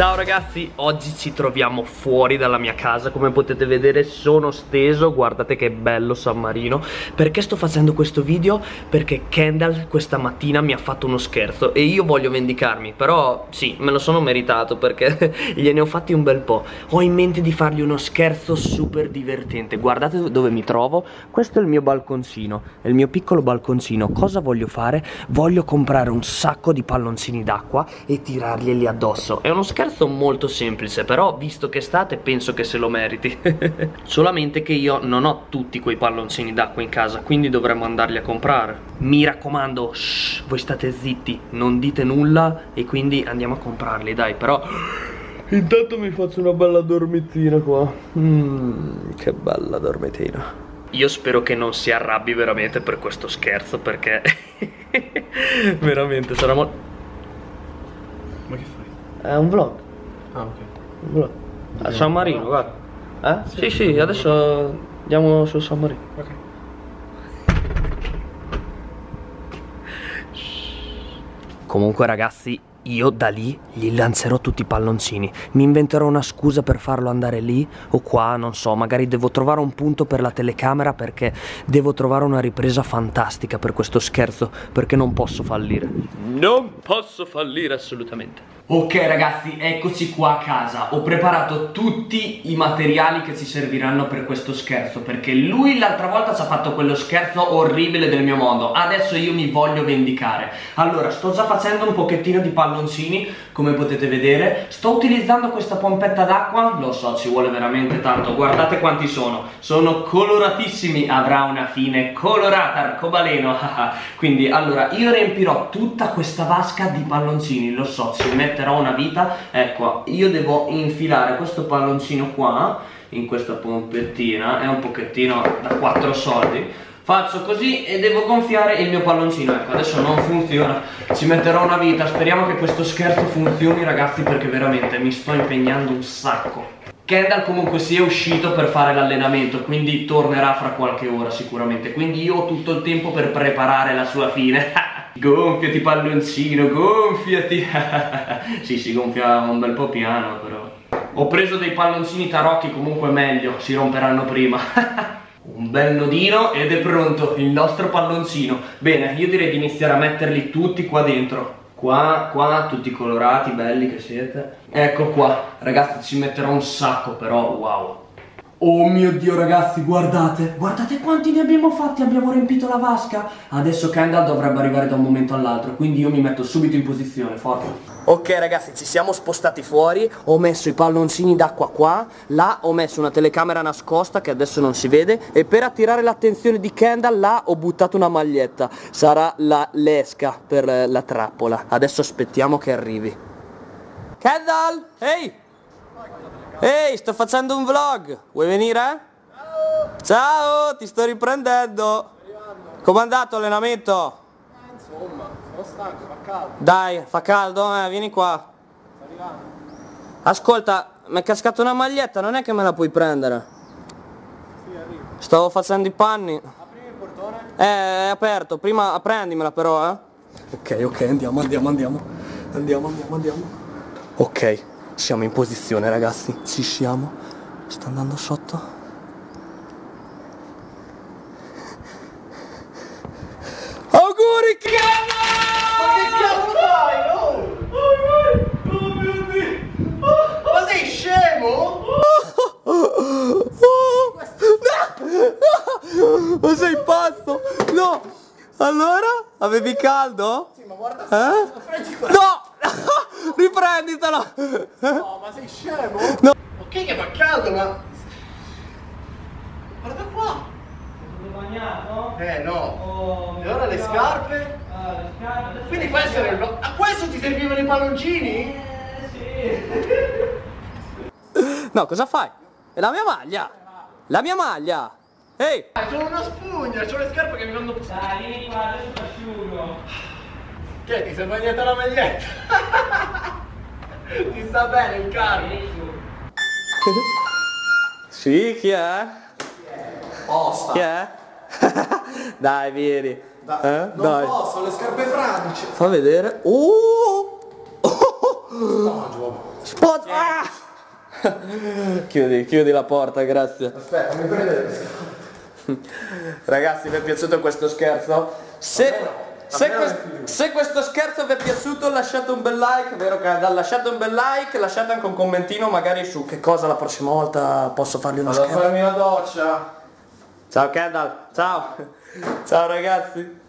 Ciao ragazzi, oggi ci troviamo fuori dalla mia casa. Come potete vedere sono steso, guardate che bello San Marino. Perché sto facendo questo video? Perché Kendall questa mattina mi ha fatto uno scherzo E io voglio vendicarmi, però sì, me lo sono meritato perché gliene ho fatti un bel po' Ho in mente di fargli uno scherzo super divertente. Guardate dove mi trovo, questo è il mio balconcino È il mio piccolo balconcino. Cosa voglio fare? Voglio comprare un sacco di palloncini d'acqua e tirarglieli addosso. È uno scherzo scherzo molto semplice Però visto che state penso che se lo meriti Solamente che io non ho tutti quei palloncini d'acqua in casa Quindi dovremmo andarli a comprare Mi raccomando shh, Voi state zitti Non dite nulla E quindi andiamo a comprarli dai Però Intanto mi faccio una bella dormitina qua mm, Che bella dormitina io spero che non si arrabbi veramente per questo scherzo perché veramente sarà molto... Ma che fai? È un vlog. Ah, ok. A San Marino, guarda. Eh? Sì, sì, adesso andiamo su San Marino. Ok. Comunque ragazzi, io da lì gli lancerò tutti i palloncini. Mi inventerò una scusa per farlo andare lì o qua, non so, magari devo trovare un punto per la telecamera perché devo trovare una ripresa fantastica per questo scherzo, perché non posso fallire. Non posso fallire assolutamente. Ok ragazzi, eccoci qua a casa. Ho preparato tutti i materiali che ci serviranno per questo scherzo, perché lui l'altra volta ci ha fatto quello scherzo orribile del mio mondo. Adesso io mi voglio vendicare. Allora, sto già facendo un pochettino di palloncini, come potete vedere. Sto utilizzando questa pompetta d'acqua, lo so, ci vuole veramente tanto. Guardate quanti sono. Sono coloratissimi, avrà una fine colorata, arcobaleno. Quindi, allora, io riempirò tutta questa vasca di palloncini, lo so, ci mette metterò una vita ecco io devo infilare questo palloncino qua in questa pompettina è un pochettino da 4 soldi faccio così e devo gonfiare il mio palloncino ecco adesso non funziona ci metterò una vita speriamo che questo scherzo funzioni ragazzi perché veramente mi sto impegnando un sacco. Kendall comunque si è uscito per fare l'allenamento quindi tornerà fra qualche ora sicuramente quindi io ho tutto il tempo per preparare la sua fine Gonfiati palloncino, gonfiati. Sì, si gonfia un bel po' piano però. Ho preso dei palloncini tarocchi comunque meglio, si romperanno prima. Un bel nodino ed è pronto il nostro palloncino. Bene, io direi di iniziare a metterli tutti qua dentro. Qua, qua, tutti colorati, belli che siete. Ecco qua, ragazzi ci metterò un sacco però, wow Oh mio dio ragazzi guardate. Guardate quanti ne abbiamo fatti Abbiamo riempito la vasca. Adesso Kendall dovrebbe arrivare da un momento all'altro Quindi io mi metto subito in posizione Forza. Ok ragazzi ci siamo spostati fuori. Ho messo i palloncini d'acqua qua. Là ho messo una telecamera nascosta Che adesso non si vede. E per attirare l'attenzione di Kendall Là ho buttato una maglietta. Sarà la l'esca per la trappola. Adesso aspettiamo che arrivi. Kendall Ehi Ehi, sto facendo un vlog. Vuoi venire? Ciao! Ciao, ti sto riprendendo. Com'è andato l'allenamento? Eh, insomma, sono stanco, fa caldo. Dai, fa caldo? Eh, vieni qua. Sto arrivando. Ascolta, mi è cascata una maglietta, non è che me la puoi prendere. Sì, arrivo. Stavo facendo i panni. Aprimi il portone. Eh, è aperto, prima prendimela però, eh. Ok, ok, andiamo, andiamo, andiamo. Andiamo, andiamo, andiamo. Ok, siamo in posizione ragazzi, ci siamo. Sta andando sotto. Auguri Chiara! Ma che cazzo fai? Oh! Oh mio dio! Ma sei scemo? Ma sei pazzo? No! Allora? Avevi caldo? Sì, ma guarda. Eh? No! Riprenditelo! No, ma sei scemo? No. Ok che fa caldo, ma... Guarda qua. bagnato? Eh, no. Oh, E ora le scarpe? Ah, le scarpe. Quindi questo era il... A questo ti servivano i palloncini? Eh, No, cosa fai? È la mia maglia! La mia maglia! Ehi! Ah, Sono una spugna, ho le scarpe che mi fanno... Dai, vieni qua, adesso ti asciugo! Che ti sei bagnata la maglietta? ti sta bene il carro? Sì, chi è? Posta. Chi è? Dai, vieni! Da- Eh? non Dai! posso, le scarpe fradicie. Fa vedere. Oh! Giovanni. Spot chiudi, chiudi la porta, grazie. Aspetta, mi prende Ragazzi, vi è piaciuto questo scherzo? Se, se, quest- se questo scherzo vi è piaciuto lasciate un bel like, vero Kendall? Lasciate un bel like, lasciate anche un commentino magari su che cosa la prossima volta posso fargli uno Vado a scherzo. farmi una doccia. Ciao Kendall, ciao. Ciao ragazzi.